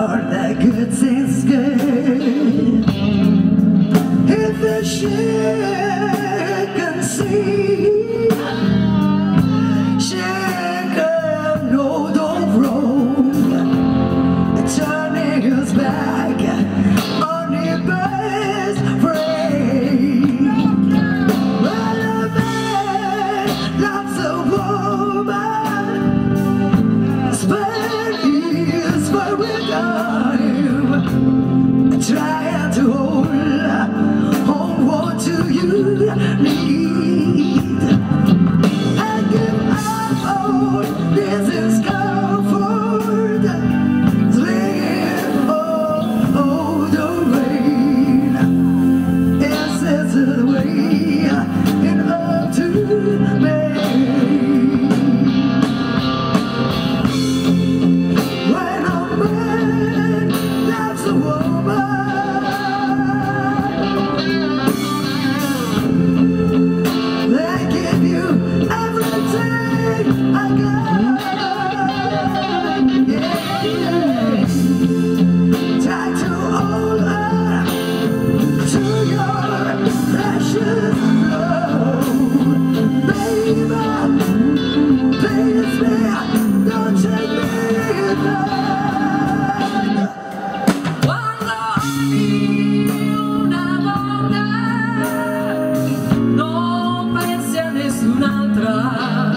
heart that gives its good If the ship can see 嗯 Una banda no pensa a su natal.